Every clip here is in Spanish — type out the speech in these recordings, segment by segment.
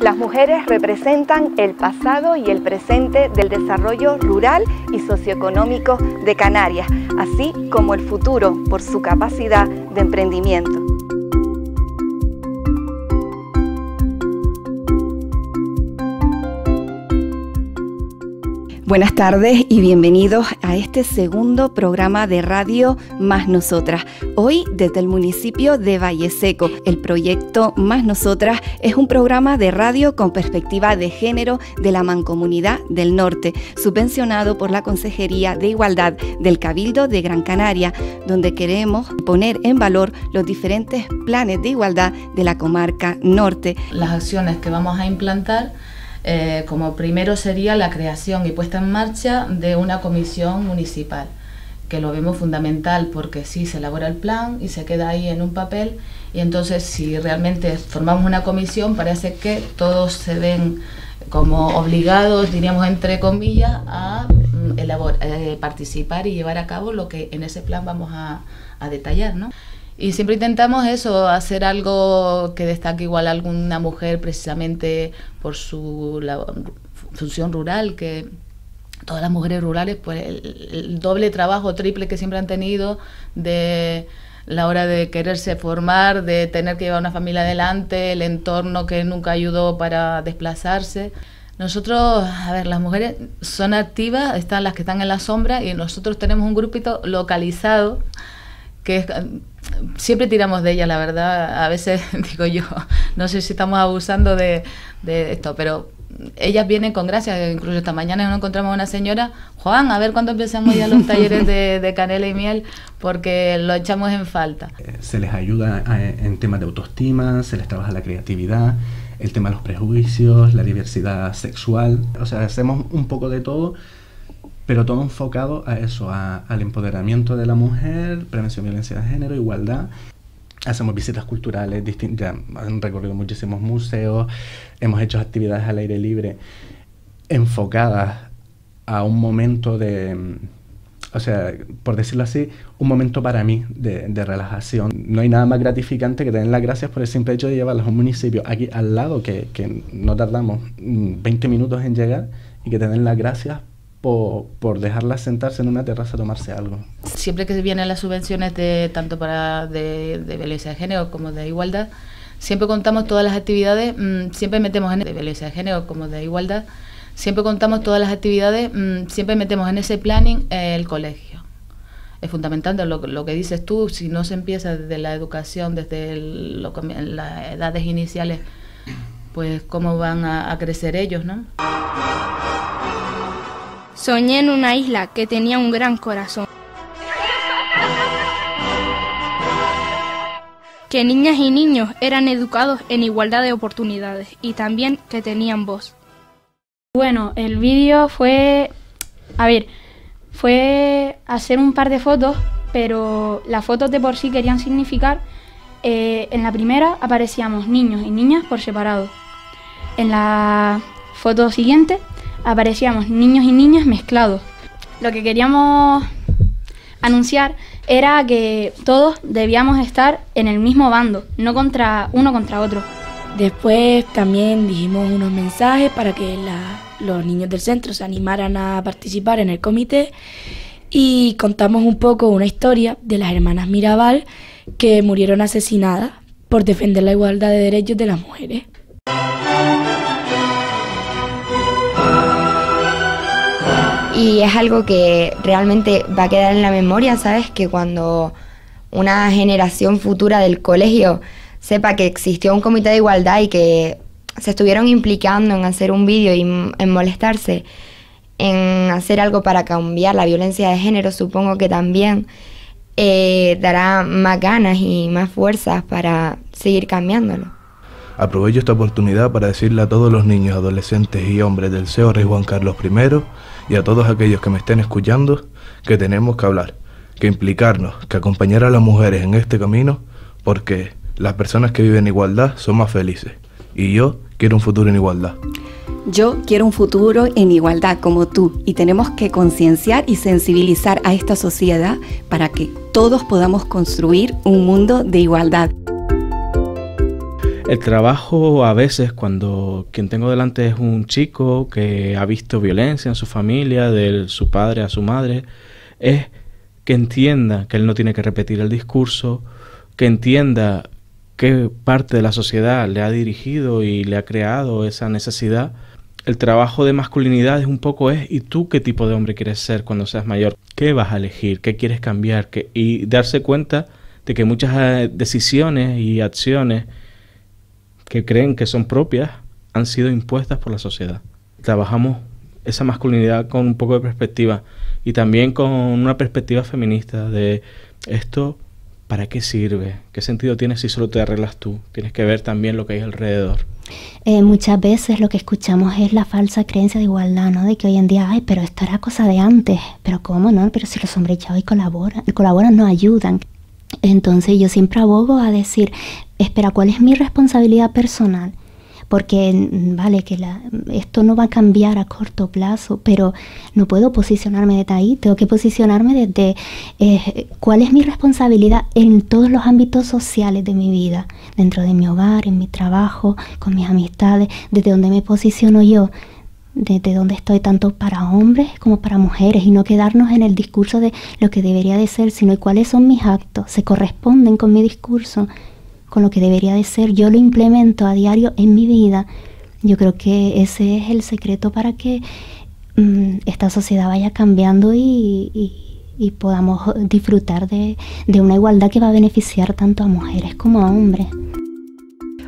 Las mujeres representan el pasado y el presente del desarrollo rural y socioeconómico de Canarias, así como el futuro por su capacidad de emprendimiento. Buenas tardes y bienvenidos a este segundo programa de radio Más Nosotras. Hoy desde el municipio de Valle Seco. El proyecto Más Nosotras es un programa de radio con perspectiva de género de la Mancomunidad del Norte, subvencionado por la Consejería de Igualdad del Cabildo de Gran Canaria, donde queremos poner en valor los diferentes planes de igualdad de la comarca norte. Las acciones que vamos a implantar eh, como primero sería la creación y puesta en marcha de una comisión municipal, que lo vemos fundamental porque sí se elabora el plan y se queda ahí en un papel y entonces si realmente formamos una comisión parece que todos se ven como obligados, diríamos entre comillas, a mm, eh, participar y llevar a cabo lo que en ese plan vamos a, a detallar, ¿no? Y siempre intentamos eso, hacer algo que destaque igual alguna mujer precisamente por su función rural, que todas las mujeres rurales, pues el, doble trabajo, triple que siempre han tenido de la hora de quererse formar, de tener que llevar una familia adelante, el entorno que nunca ayudó para desplazarse. Nosotros, a ver, las mujeres son activas, están las que están en la sombra y nosotros tenemos un grupito localizado que siempre tiramos de ella, la verdad. A veces digo yo, no sé si estamos abusando de, esto, pero ellas vienen con gracia. Incluso esta mañana nos encontramos a una señora, Juan, a ver cuándo empezamos ya los talleres de, canela y miel, porque lo echamos en falta. Eh, se les ayuda en temas de autoestima, se les trabaja la creatividad, el tema de los prejuicios, la diversidad sexual. O sea, hacemos un poco de todo pero todo enfocado a eso, al empoderamiento de la mujer, prevención de violencia de género, igualdad. Hacemos visitas culturales, ya han recorrido muchísimos museos, hemos hecho actividades al aire libre enfocadas a un momento de, o sea, por decirlo así, un momento para mí de, de, relajación. No hay nada más gratificante que tener las gracias por el simple hecho de llevarlas a un municipio aquí al lado, que, que no tardamos 20 minutos en llegar, y que te den las gracias por, por dejarlas sentarse en una terraza a tomarse algo. Siempre que vienen las subvenciones de tanto para de, violencia de género como de igualdad, siempre contamos todas las actividades, mm, siempre metemos en de violencia de como de igualdad, siempre contamos todas las actividades, mm, siempre metemos en ese planning el colegio. Es fundamental lo, que dices tú, si no se empieza desde la educación, desde las edades iniciales, pues cómo van a crecer ellos, ¿no? Soñé en una isla que tenía un gran corazón. Que niñas y niños eran educados en igualdad de oportunidades y también que tenían voz. Bueno, el vídeo fue, a ver, fue hacer un par de fotos, pero las fotos de por sí querían significar, eh, en la primera aparecíamos niños y niñas por separado. En la foto siguiente aparecíamos niños y niñas mezclados. Lo que queríamos anunciar era que todos debíamos estar en el mismo bando, no contra uno contra otro. Después también dijimos unos mensajes para que los niños del centro se animaran a participar en el comité y contamos un poco una historia de las hermanas Mirabal que murieron asesinadas por defender la igualdad de derechos de las mujeres. Y es algo que realmente va a quedar en la memoria, ¿sabes? Que cuando una generación futura del colegio sepa que existió un comité de igualdad y que se estuvieron implicando en hacer un vídeo y en molestarse en hacer algo para cambiar la violencia de género, supongo que también eh, dará más ganas y más fuerzas para seguir cambiándolo. Aprovecho esta oportunidad para decirle a todos los niños, adolescentes y hombres del CEO Rey Juan Carlos I y a todos aquellos que me estén escuchando que tenemos que hablar, que implicarnos, que acompañar a las mujeres en este camino, porque las personas que viven en igualdad son más felices. Y yo quiero un futuro en igualdad. Yo quiero un futuro en igualdad como tú y tenemos que concienciar y sensibilizar a esta sociedad para que todos podamos construir un mundo de igualdad. El trabajo a veces cuando quien tengo delante es un chico que ha visto violencia en su familia, de su padre a su madre, es que entienda que él no tiene que repetir el discurso, que entienda qué parte de la sociedad le ha dirigido y le ha creado esa necesidad. El trabajo de masculinidad es un poco es, ¿y tú qué tipo de hombre quieres ser cuando seas mayor? ¿Qué vas a elegir? ¿Qué quieres cambiar? Y darse cuenta de que muchas eh, decisiones y acciones que creen que son propias han sido impuestas por la sociedad. Trabajamos esa masculinidad con un poco de perspectiva y también con una perspectiva feminista de esto ¿para qué sirve? ¿Qué sentido tiene si solo te arreglas tú? Tienes que ver también lo que hay alrededor. Eh, muchas veces lo que escuchamos es la falsa creencia de igualdad, ¿no? De que hoy en día, ay, pero esto era cosa de antes, pero ¿cómo no? Pero si los hombres ya hoy colaboran, colaboran, no ayudan. Entonces yo siempre abogo a decir, espera, ¿cuál es mi responsabilidad personal? porque mm, vale que esto no va a cambiar a corto plazo, pero no puedo posicionarme desde ahí, tengo que posicionarme desde eh, cuál es mi responsabilidad en todos los ámbitos sociales de mi vida, dentro de mi hogar, en mi trabajo, con mis amistades, desde donde me posiciono yo desde donde estoy tanto para hombres como para mujeres y no quedarnos en el discurso de lo que debería de ser, sino cuáles son mis actos, se corresponden con mi discurso con lo que debería de ser, yo lo implemento a diario en mi vida, yo creo que ese es el secreto para que mm, esta sociedad vaya cambiando y, podamos disfrutar de, de una igualdad que va a beneficiar tanto a mujeres como a hombres.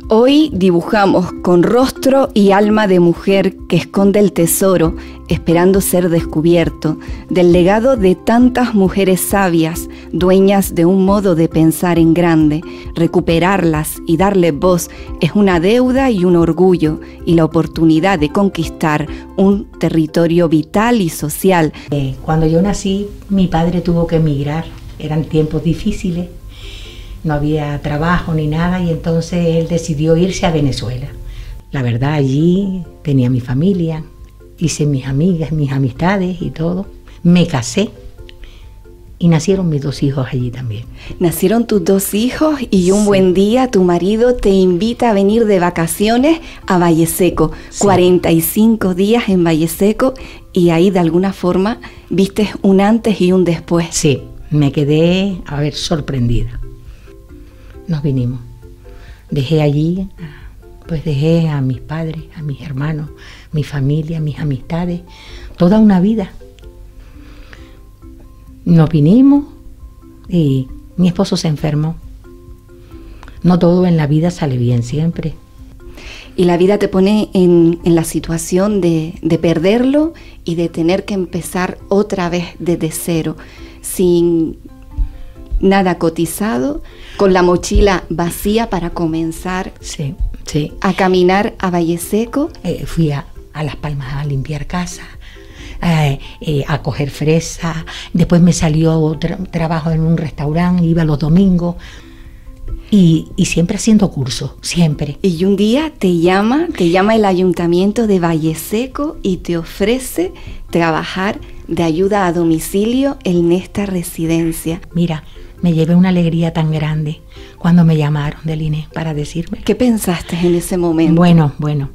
Hoy dibujamos con rostro y alma de mujer que esconde el tesoro, esperando ser descubierto, del legado de tantas mujeres sabias, dueñas de un modo de pensar en grande. Recuperarlas y darle voz es una deuda y un orgullo, y la oportunidad de conquistar un territorio vital y social. Eh, cuando yo nací, mi padre tuvo que emigrar, eran tiempos difíciles no había trabajo ni nada y entonces él decidió irse a Venezuela. La verdad, allí tenía mi familia, hice mis amigas, mis amistades y todo. Me casé y nacieron mis dos hijos allí también. Nacieron tus dos hijos y un buen día tu marido te invita a venir de vacaciones a Valle Seco. 45 días en Valle Seco y ahí de alguna forma viste un antes y un después. Sí, me quedé, a ver, sorprendida nos vinimos. Dejé allí, pues dejé a mis padres, a mis hermanos, mi familia, mis amistades, toda una vida. Nos vinimos y mi esposo se enfermó. No todo en la vida sale bien siempre. Y la vida te pone en, la situación de, de, perderlo y de tener que empezar otra vez desde cero, sin nada cotizado, con la mochila vacía para comenzar sí, sí. a caminar a Valle Seco. Eh, fui a, Las Palmas a limpiar casa, eh, eh, a coger fresa, después me salió trabajo en un restaurante, iba los domingos. Y, y, siempre haciendo cursos, siempre. Y un día te llama, te llama el ayuntamiento de Valle Seco y te ofrece trabajar de ayuda a domicilio en esta residencia. Mira, me llevé una alegría tan grande cuando me llamaron del INE para decirme. ¿Qué pensaste en ese momento? Bueno, bueno.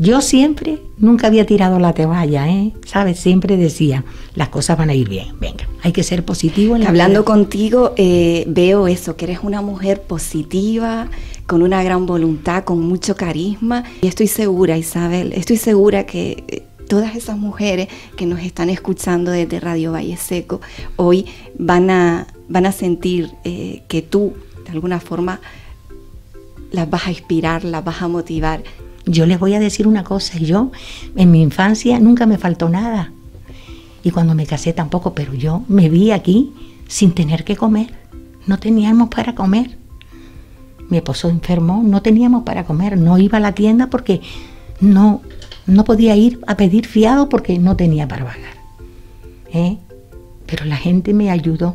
Yo siempre, nunca había tirado la toalla, ¿eh? ¿Sabes? Siempre decía, las cosas van a ir bien, venga, hay que ser positivo en la Hablando contigo, eh, veo eso, que eres una mujer positiva, con una gran voluntad, con mucho carisma. Y estoy segura, Isabel, estoy segura que eh, todas esas mujeres que nos están escuchando desde Radio Valle Seco hoy van a, van a sentir eh, que tú, de alguna forma, las vas a inspirar, las vas a motivar. Yo les voy a decir una cosa, yo en mi infancia nunca me faltó nada. Y cuando me casé tampoco, pero yo me vi aquí sin tener que comer. No teníamos para comer. Mi esposo enfermó, no teníamos para comer. No iba a la tienda porque no, no podía ir a pedir fiado porque no tenía para pagar. ¿Eh? Pero la gente me ayudó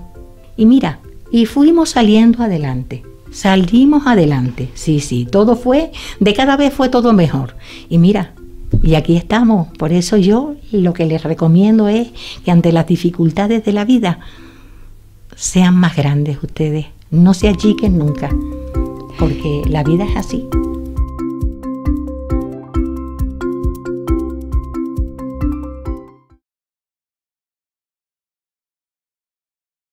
y mira, y fuimos saliendo adelante. Salimos adelante. Sí, sí, todo fue, de cada vez fue todo mejor. Y mira, y aquí estamos. Por eso yo lo que les recomiendo es que ante las dificultades de la vida sean más grandes ustedes. No se achiquen nunca, porque la vida es así.